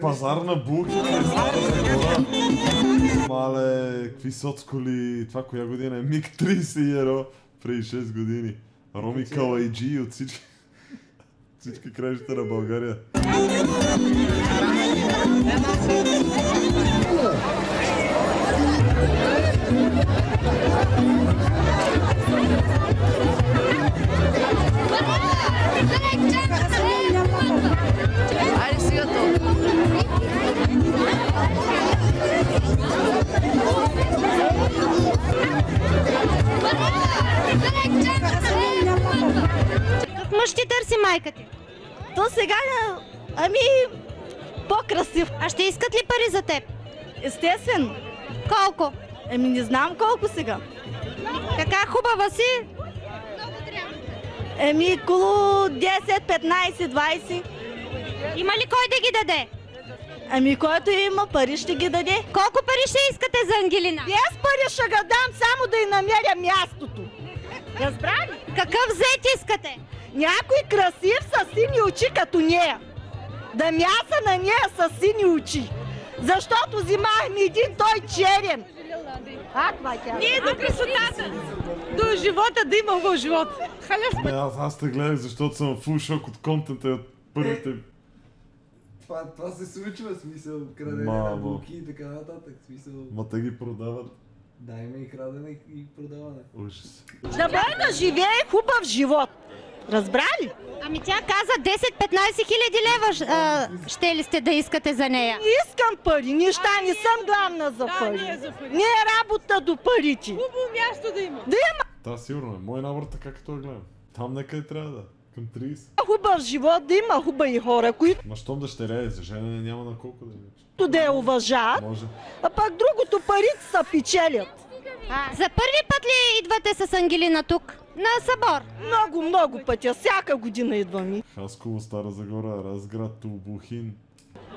Пазар на булки. Мале, какви соцколи, това коя година е? Миг 30 еро, преди 6 години. Роми Калайджи от всички, всички краища на България. Ти търси майка ти? То сега, ами, по-красив. А ще искат ли пари за теб? Естествено. Колко? Еми, не знам колко сега. Така хубава си? Еми, около 10, 15, 20. Има ли кой да ги даде? Ами, който има пари, ще ги даде. Колко пари ще искате за Ангелина? Без пари ще ga дам, само да й намеря мястото. Разбра ли? Какъв зет искате? Някой красив с сини очи като нея. Да мяса на нея с сини очи. Защото взимахме един той черен. А, това е тя. Ние до красотата, до живота да има хубав живот. Не, аз, аз те гледах, защото съм фул шок от контента и от първите... Това, това се случва, в смисъл, крадене на булки и така нататък. в Смисъл, Ма те ги продават. Да, има и крадене и продаване. Ужас. Да бъде да живее хубав живот. Разбра ли? Ами тя каза 10-15 хиляди лева а, ще ли сте да искате за нея? Не искам пари, неща, не съм главна за Да, пари. не е за пари. Не е работа до парите. Хубаво място да има. Да има Та сигурно е. Мой набор така като я гледам. Там нека и трябва да. Към 30. хубав живот, да има хубави хора, които Ма щом дъщеря е за женене, няма на колко да е. да я уважават, Може. а пък другото парите са печелят. За първи път ли идвате с Ангелина тук? На събор? Много, много пътя, всяка година идвам и Хасково, Стара Загора, Разград, Тулбухин,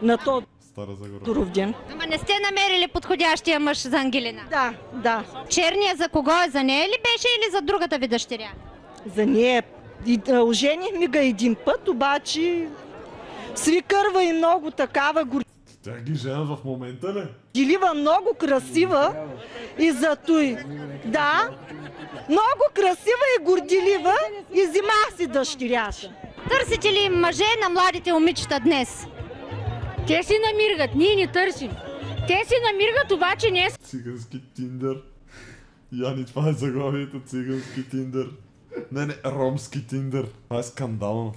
на този Стара Загора. Роден. Ама не сте намерили подходящия мъж за Ангелина. Да, да, Черния за кого е? За нея ли беше или за другата ви дъщеря? за нея. И, а, оженихме ga един път, обаче свикърва и много такава Тя ги женят в момента ли? горделива, много красива и за той. Да, много красива и горделива и взимах си дъщеряша. Търсите ли мъже на младите момичета днес? Те си намират, ние не търсим. Те си намират, обаче не Цигански тиндър. Яни, това е заглавието цигански тиндър. Не, не, ромски тиндър. Това е скандално.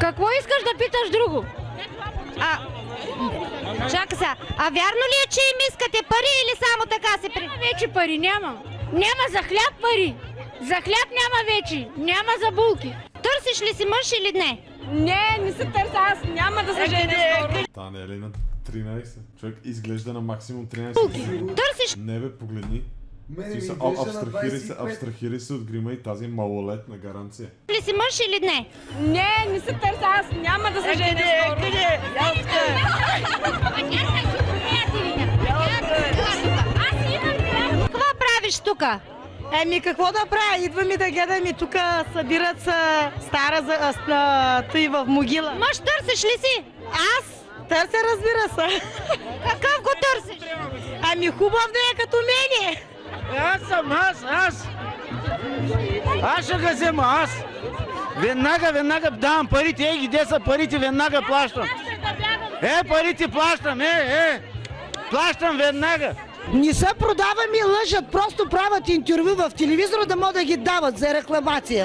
Какво искаш да питаш друго? А, чакай сега. А вярно ли е, че им искате пари или само така се при... Вече пари няма. Няма за хляб пари. За хляб няма вече. Няма за булки. Търсиш ли си мъж или не? Не, не се търся, аз няма да се женя скоро. Та не е ли на 13? Човек изглежда на максимум 13. Търсиш Не бе, погледни. Мене ми Смисъл, а- изглежда на абстрахирай се, 25. абстрахирай се от грима и тази малолетна гаранция. ли си мъж или не? Не, не се търся, аз няма да се женя скоро. Какво правиш тука? Еми какво да правя? Идвам и да гледам и тук събират се стара за, а, тъй в могила. Мъж търсиш ли си? Аз търся, разбира се. Какъв го търсиш? Ами хубав да е като мене. Аз съм, аз, аз. Аз ще го взема, аз. Веднага, веднага давам парите. Ей, ги, де са парите, веднага плащам. Е, парите плащам, е, е. Плащам веднага. Не се продавам и лъжат, просто правят интервю в телевизора да могат да ги дават за рекламация.